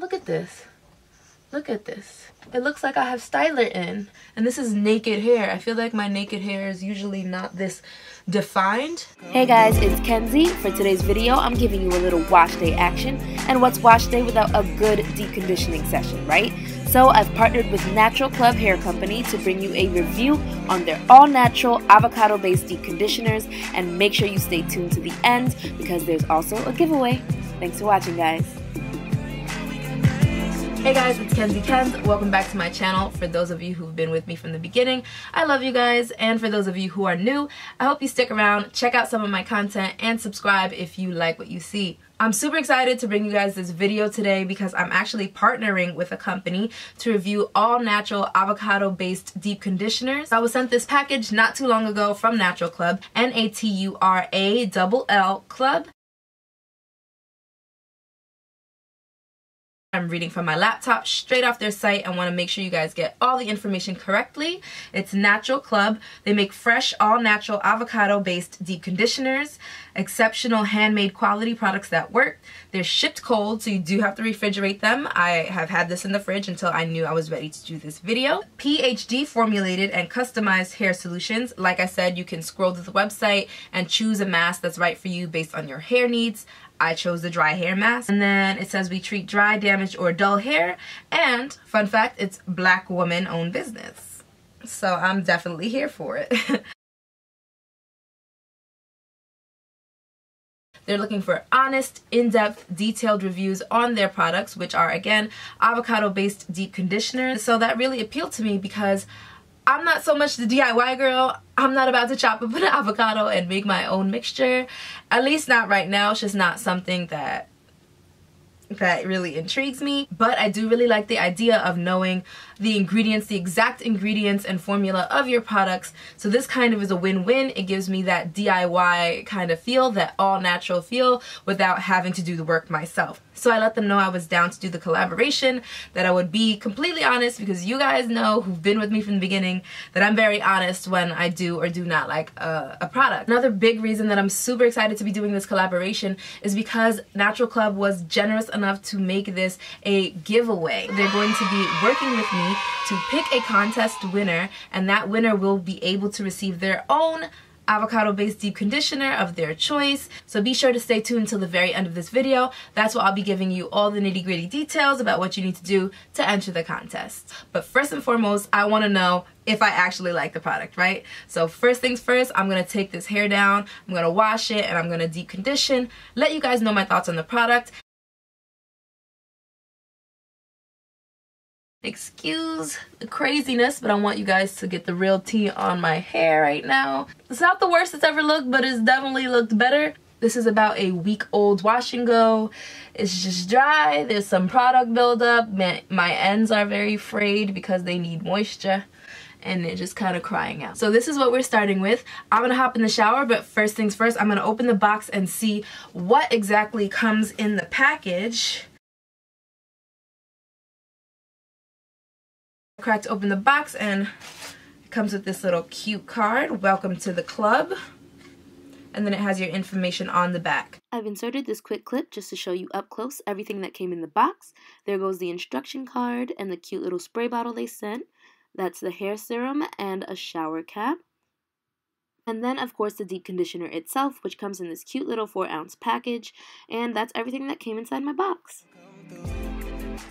Look at this. Look at this. It looks like I have styler in. And this is naked hair. I feel like my naked hair is usually not this defined. Hey guys, it's Kenzie. For today's video, I'm giving you a little wash day action. And what's wash day without a good deep conditioning session, right? So I've partnered with NaturAll Club Hair Company to bring you a review on their all-natural avocado-based deep conditioners and make sure you stay tuned to the end because there's also a giveaway. Thanks for watching guys. Hey guys, it's Kenzie Kenz. Welcome back to my channel. For those of you who've been with me from the beginning, I love you guys. And for those of you who are new, I hope you stick around, check out some of my content, and subscribe if you like what you see. I'm super excited to bring you guys this video today because I'm actually partnering with a company to review all natural avocado based deep conditioners. I was sent this package not too long ago from NaturAll Club, N-A-T-U-R-A-L-L Club. I'm reading from my laptop straight off their site. and want to make sure you guys get all the information correctly. It's NaturAll Club. They make fresh, all-natural, avocado-based deep conditioners, exceptional handmade quality products that work. They're shipped cold, so you do have to refrigerate them. I have had this in the fridge until I knew I was ready to do this video. PhD formulated and customized hair solutions. Like I said, you can scroll to the website and choose a mask that's right for you based on your hair needs. I chose the dry hair mask. And then it says we treat dry, damaged, or dull hair. And, fun fact, it's black woman owned business. So I'm definitely here for it. They're looking for honest, in-depth, detailed reviews on their products, which are, again, avocado-based deep conditioners. So that really appealed to me because I'm not so much the DIY girl. I'm not about to chop up an avocado and make my own mixture. At least not right now. It's just not something that that really intrigues me. But I do really like the idea of knowing the ingredients, the exact ingredients and formula of your products. So this kind of is a win-win. It gives me that DIY kind of feel, that all natural feel without having to do the work myself. So I let them know I was down to do the collaboration, that I would be completely honest because you guys know who've been with me from the beginning that I'm very honest when I do or do not like a, a product. Another big reason that I'm super excited to be doing this collaboration is because NaturAll Club was generous enough to make this a giveaway. They're going to be working with me to pick a contest winner and that winner will be able to receive their own avocado based deep conditioner of their choice. So be sure to stay tuned until the very end of this video. That's where I'll be giving you all the nitty gritty details about what you need to do to enter the contest. But first and foremost, I want to know if I actually like the product, right? So first things first, I'm to take this hair down, I'm to wash it, and I'm to deep condition, let you guys know my thoughts on the product, Excuse the craziness, but I want you guys to get the real tea on my hair right now. It's not the worst it's ever looked, but it's definitely looked better. This is about a week old wash and go. It's just dry. There's some product buildup. My, my ends are very frayed because they need moisture and they're just kind of crying out. So this is what we're starting with. I'm gonna hop in the shower, but first things first, I'm gonna open the box and see what exactly comes in the package. Cracked open the box and it comes with this little cute card. Welcome to the club. And then it has your information on the back. I've inserted this quick clip just to show you up close everything that came in the box. There goes the instruction card and the cute little spray bottle they sent. That's the hair serum and a shower cap. And then, of course, the deep conditioner itself, which comes in this cute little 4 ounce package. And that's everything that came inside my box.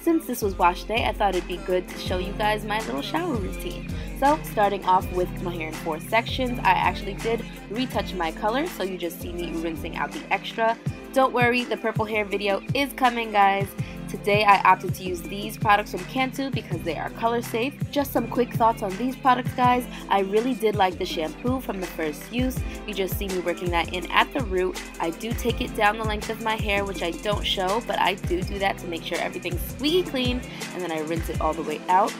Since this was wash day, I thought it'd be good to show you guys my little shower routine. So, starting off with my hair in four sections, I actually did retouch my color, so you just see me rinsing out the extra. Don't worry, the purple hair video is coming, guys. Today I opted to use these products from Cantu because they are color safe. Just some quick thoughts on these products guys. I really did like the shampoo from the first use. You just see me working that in at the root. I do take it down the length of my hair which I don't show but I do do that to make sure everything's squeaky clean and then I rinse it all the way out.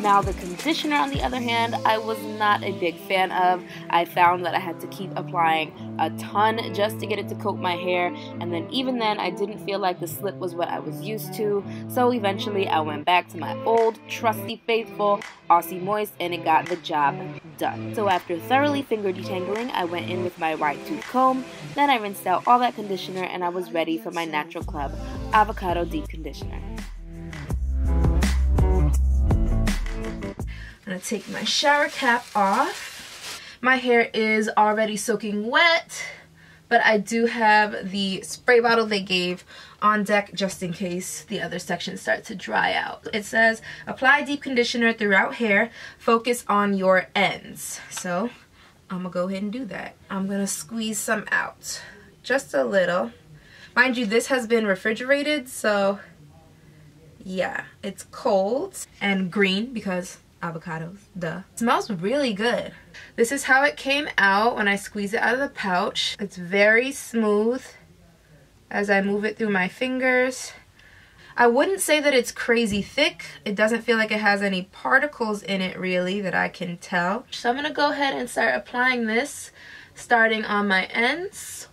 Now the conditioner on the other hand, I was not a big fan of. I found that I had to keep applying a ton just to get it to coat my hair and then even then I didn't feel like the slip was what I was used to. So eventually I went back to my old trusty faithful Aussie Moist and it got the job done. So after thoroughly finger detangling, I went in with my wide tooth comb. Then I rinsed out all that conditioner and I was ready for my NaturAll Club avocado deep conditioner. I'm gonna take my shower cap off. My hair is already soaking wet, but I do have the spray bottle they gave on deck just in case the other sections start to dry out. It says, apply deep conditioner throughout hair, focus on your ends. So I'm gonna go ahead and do that. I'm gonna squeeze some out, just a little. Mind you, this has been refrigerated, so yeah, it's cold and green because avocados, duh. Smells really good. This is how it came out when I squeeze it out of the pouch. It's very smooth as I move it through my fingers. I wouldn't say that it's crazy thick. It doesn't feel like it has any particles in it really that I can tell. So I'm to go ahead and start applying this starting on my ends.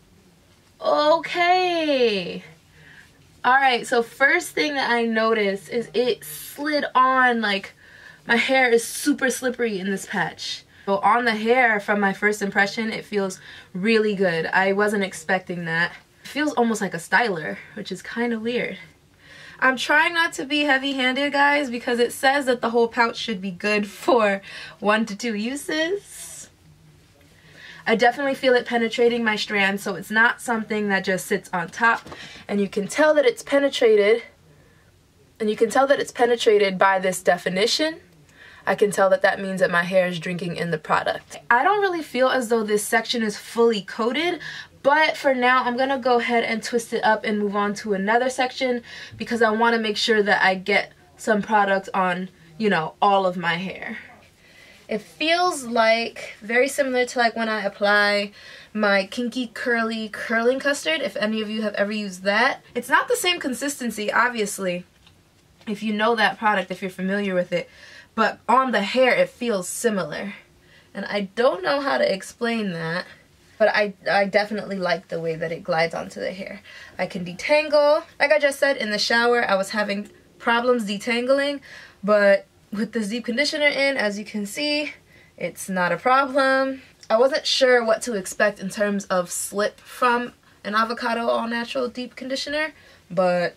Okay. Alright, so first thing that I noticed is it slid on like my hair is super slippery in this patch. So on the hair, from my first impression, it feels really good. I wasn't expecting that. It feels almost like a styler, which is kind of weird. I'm trying not to be heavy-handed, guys, because it says that the whole pouch should be good for one to two uses. I definitely feel it penetrating my strand, so it's not something that just sits on top. And you can tell that it's penetrated, and you can tell that it's penetrated by this definition I can tell that that means that my hair is drinking in the product. I don't really feel as though this section is fully coated, but for now I'm gonna go ahead and twist it up and move on to another section because I want to make sure that I get some product on you know all of my hair it feels like very similar to like when I apply my kinky curly curling custard if any of you have ever used that it's not the same consistency obviously if you know that product if you're familiar with it but on the hair it feels similar and I don't know how to explain that but I, I definitely like the way that it glides onto the hair. I can detangle. Like I just said, in the shower, I was having problems detangling, but with this deep conditioner in, as you can see, it's not a problem. I wasn't sure what to expect in terms of slip from an avocado all natural deep conditioner, but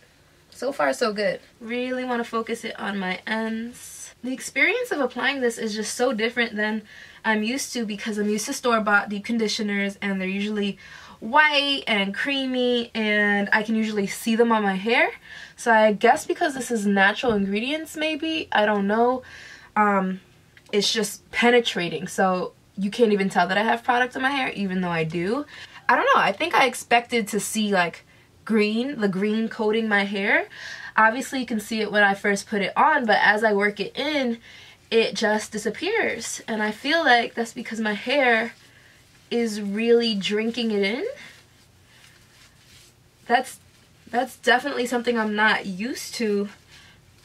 so far so good. Really want to focus it on my ends. The experience of applying this is just so different than I'm used to because I'm used to store-bought deep conditioners and they're usually white and creamy and I can usually see them on my hair. So I guess because this is natural ingredients maybe, I don't know, um, it's just penetrating. So you can't even tell that I have product on my hair even though I do. I don't know, I think I expected to see like green, the green coating my hair. Obviously you can see it when I first put it on, but as I work it in, it just disappears. And I feel like that's because my hair is really drinking it in. That's that's definitely something I'm not used to,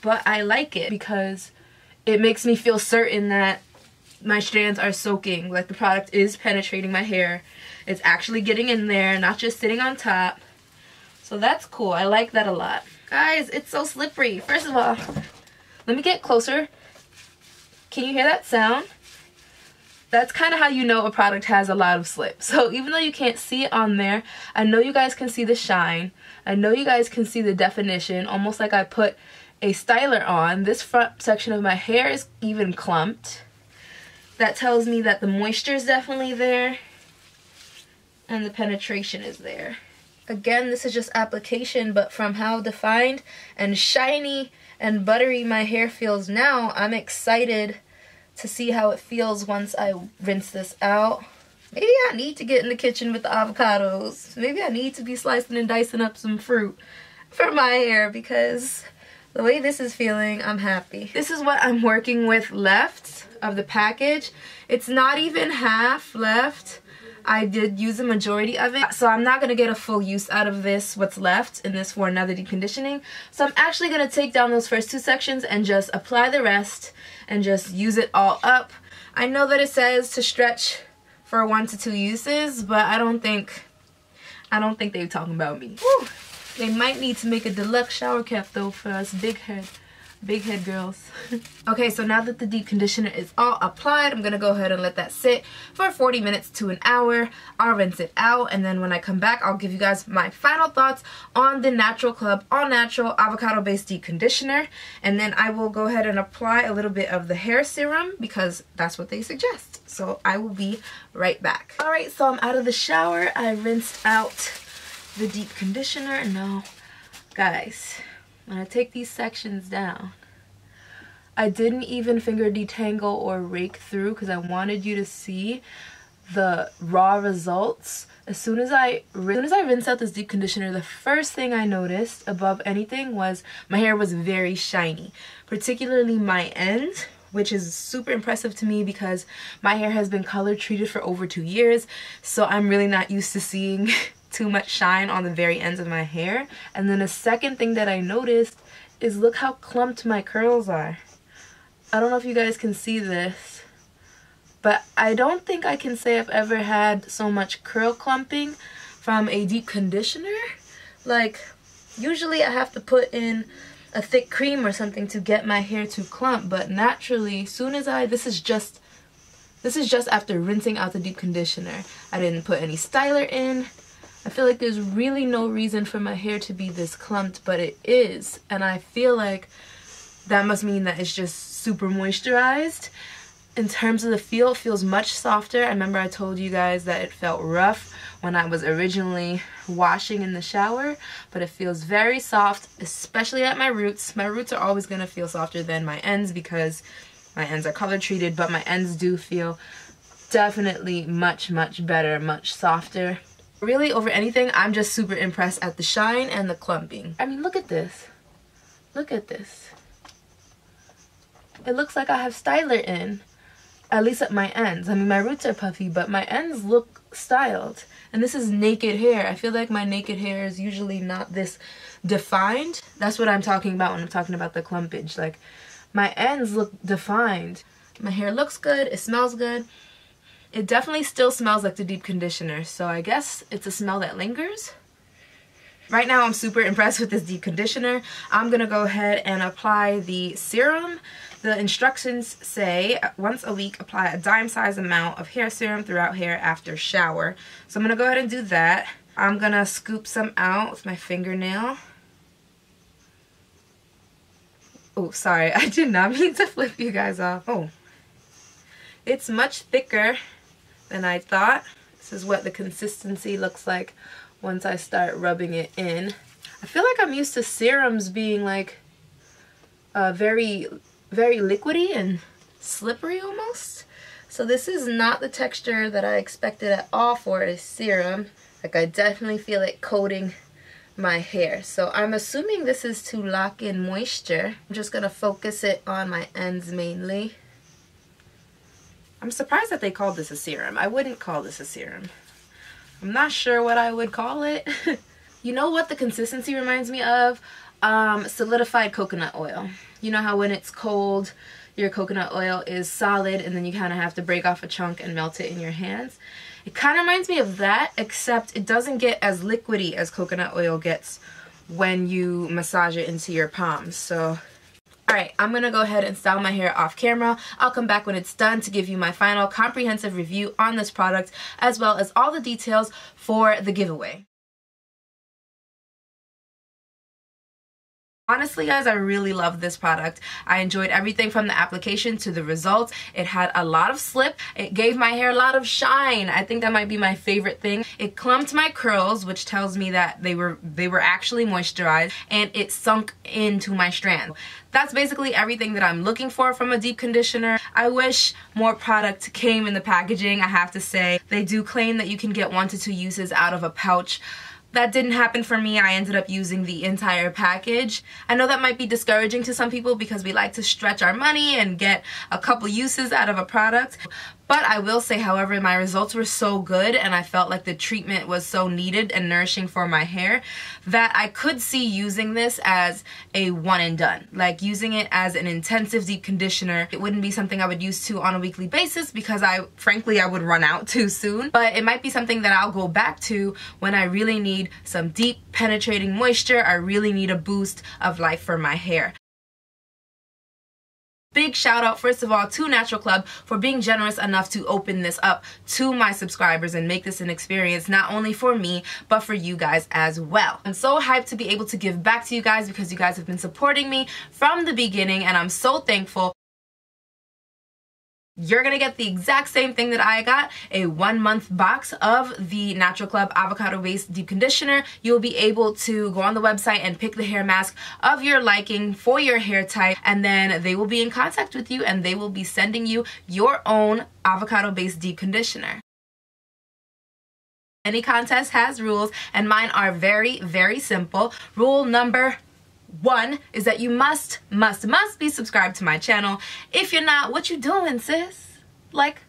but I like it because it makes me feel certain that my strands are soaking, like the product is penetrating my hair. It's actually getting in there, not just sitting on top. So that's cool. I like that a lot. Guys, it's so slippery. First of all, let me get closer can you hear that sound? That's kind of how you know a product has a lot of slip. So even though you can't see it on there, I know you guys can see the shine. I know you guys can see the definition, almost like I put a styler on. This front section of my hair is even clumped. That tells me that the moisture is definitely there and the penetration is there. Again, this is just application, but from how defined and shiny and buttery my hair feels now, I'm excited to see how it feels once I rinse this out. Maybe I need to get in the kitchen with the avocados. Maybe I need to be slicing and dicing up some fruit for my hair because the way this is feeling, I'm happy. This is what I'm working with left of the package. It's not even half left. I did use the majority of it. So I'm not going to get a full use out of this, what's left in this for another deep conditioning. So I'm actually going to take down those first two sections and just apply the rest and just use it all up. I know that it says to stretch for one to two uses, but I don't think, I don't think they're talking about me. Whew. They might need to make a deluxe shower cap though for us big head Big head girls. okay, so now that the deep conditioner is all applied, I'm to go ahead and let that sit for 40 minutes to an hour. I'll rinse it out, and then when I come back, I'll give you guys my final thoughts on the NaturAll Club All Natural Avocado-Based Deep Conditioner. And then I will go ahead and apply a little bit of the hair serum because that's what they suggest. So I will be right back. Alright, so I'm out of the shower. I rinsed out the deep conditioner. And now, guys, when I take these sections down, I didn't even finger detangle or rake through because I wanted you to see the raw results. As soon as I as soon as I rinsed out this deep conditioner, the first thing I noticed above anything was my hair was very shiny, particularly my ends, which is super impressive to me because my hair has been color treated for over two years, so I'm really not used to seeing too much shine on the very ends of my hair. And then the second thing that I noticed is look how clumped my curls are. I don't know if you guys can see this, but I don't think I can say I've ever had so much curl clumping from a deep conditioner. Like, usually I have to put in a thick cream or something to get my hair to clump, but naturally, soon as I, this is just, this is just after rinsing out the deep conditioner. I didn't put any styler in, I feel like there's really no reason for my hair to be this clumped, but it is. And I feel like that must mean that it's just super moisturized. In terms of the feel, it feels much softer. I remember I told you guys that it felt rough when I was originally washing in the shower, but it feels very soft, especially at my roots. My roots are always going to feel softer than my ends because my ends are color treated, but my ends do feel definitely much, much better, much softer. Really, over anything, I'm just super impressed at the shine and the clumping. I mean, look at this. Look at this. It looks like I have styler in, at least at my ends. I mean, my roots are puffy, but my ends look styled. And this is naked hair. I feel like my naked hair is usually not this defined. That's what I'm talking about when I'm talking about the clumpage. Like, my ends look defined. My hair looks good. It smells good. It definitely still smells like the deep conditioner, so I guess it's a smell that lingers. Right now I'm super impressed with this deep conditioner. I'm going to go ahead and apply the serum. The instructions say uh, once a week apply a dime size amount of hair serum throughout hair after shower. So I'm going to go ahead and do that. I'm going to scoop some out with my fingernail. Oh, sorry. I did not mean to flip you guys off. Oh. It's much thicker than I thought. This is what the consistency looks like once I start rubbing it in. I feel like I'm used to serums being like uh, very, very liquidy and slippery almost. So this is not the texture that I expected at all for a serum. Like I definitely feel it coating my hair. So I'm assuming this is to lock in moisture. I'm just going to focus it on my ends mainly. I'm surprised that they called this a serum. I wouldn't call this a serum. I'm not sure what I would call it. you know what the consistency reminds me of? Um, solidified coconut oil. You know how when it's cold, your coconut oil is solid and then you kind of have to break off a chunk and melt it in your hands? It kind of reminds me of that, except it doesn't get as liquidy as coconut oil gets when you massage it into your palms. So Alright, I'm going to go ahead and style my hair off camera. I'll come back when it's done to give you my final comprehensive review on this product as well as all the details for the giveaway. Honestly, guys, I really love this product. I enjoyed everything from the application to the results. It had a lot of slip. It gave my hair a lot of shine. I think that might be my favorite thing. It clumped my curls, which tells me that they were they were actually moisturized, and it sunk into my strand. That's basically everything that I'm looking for from a deep conditioner. I wish more product came in the packaging, I have to say. They do claim that you can get one to two uses out of a pouch that didn't happen for me. I ended up using the entire package. I know that might be discouraging to some people because we like to stretch our money and get a couple uses out of a product. But I will say, however, my results were so good and I felt like the treatment was so needed and nourishing for my hair that I could see using this as a one and done. Like using it as an intensive deep conditioner. It wouldn't be something I would use to on a weekly basis because I, frankly, I would run out too soon. But it might be something that I'll go back to when I really need some deep penetrating moisture. I really need a boost of life for my hair. Big shout out, first of all, to NaturAll Club for being generous enough to open this up to my subscribers and make this an experience not only for me, but for you guys as well. I'm so hyped to be able to give back to you guys because you guys have been supporting me from the beginning and I'm so thankful you're gonna get the exact same thing that I got a one month box of the NaturAll Club avocado based deep conditioner. You'll be able to go on the website and pick the hair mask of your liking for your hair type, and then they will be in contact with you and they will be sending you your own avocado based deep conditioner. Any contest has rules, and mine are very, very simple. Rule number one is that you must, must, must be subscribed to my channel. If you're not, what you doing, sis? Like,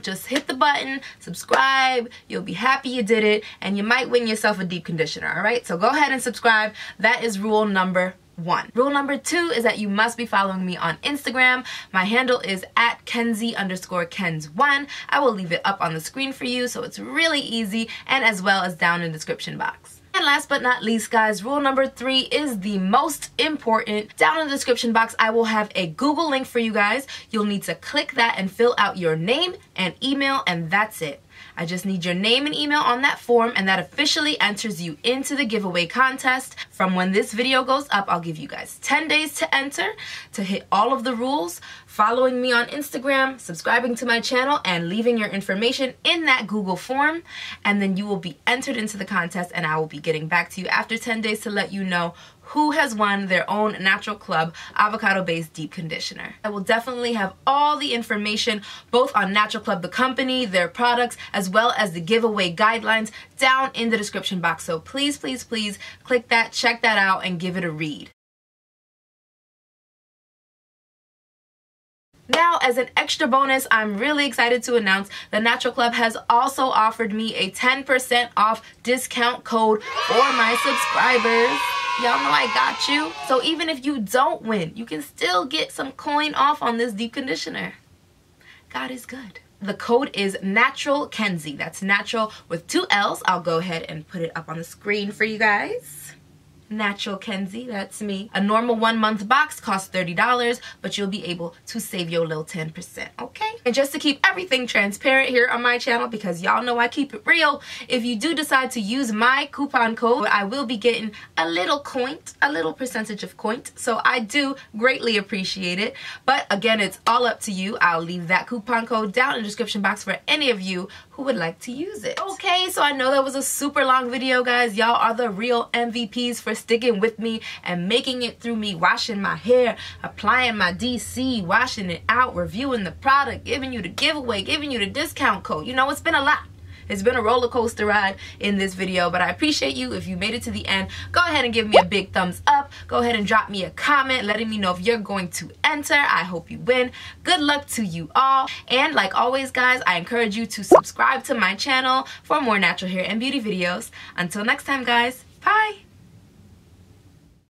just hit the button, subscribe, you'll be happy you did it, and you might win yourself a deep conditioner, all right? So go ahead and subscribe. That is rule number one. Rule number two is that you must be following me on Instagram. My handle is at Kenzie underscore Kenz1. I will leave it up on the screen for you so it's really easy and as well as down in the description box. And last but not least, guys, rule number three is the most important. Down in the description box, I will have a Google link for you guys. You'll need to click that and fill out your name and email, and that's it. I just need your name and email on that form and that officially enters you into the giveaway contest. From when this video goes up, I'll give you guys 10 days to enter to hit all of the rules, following me on Instagram, subscribing to my channel, and leaving your information in that Google form. And then you will be entered into the contest and I will be getting back to you after 10 days to let you know who has won their own NaturAll Club avocado based deep conditioner. I will definitely have all the information both on NaturAll Club, the company, their products, as well as the giveaway guidelines down in the description box. So please, please, please click that, check that out, and give it a read. Now, as an extra bonus, I'm really excited to announce the NaturAll Club has also offered me a 10% off discount code for my subscribers. Y'all know I got you. So even if you don't win, you can still get some coin off on this deep conditioner. God is good. The code is Natural Kenzie. That's natural with two L's. I'll go ahead and put it up on the screen for you guys. Natural Kenzie, that's me. A normal one month box costs $30, but you'll be able to save your little 10%, okay? And just to keep everything transparent here on my channel, because y'all know I keep it real, if you do decide to use my coupon code, I will be getting a little coin, a little percentage of coin. So I do greatly appreciate it. But again, it's all up to you. I'll leave that coupon code down in the description box for any of you who would like to use it. Okay, so I know that was a super long video, guys. Y'all are the real MVPs for sticking with me and making it through me washing my hair, applying my DC, washing it out, reviewing the product, giving you the giveaway, giving you the discount code. You know, it's been a lot. It's been a roller coaster ride in this video, but I appreciate you. If you made it to the end, go ahead and give me a big thumbs up. Go ahead and drop me a comment letting me know if you're going to enter. I hope you win. Good luck to you all. And like always, guys, I encourage you to subscribe to my channel for more natural hair and beauty videos. Until next time, guys. Bye.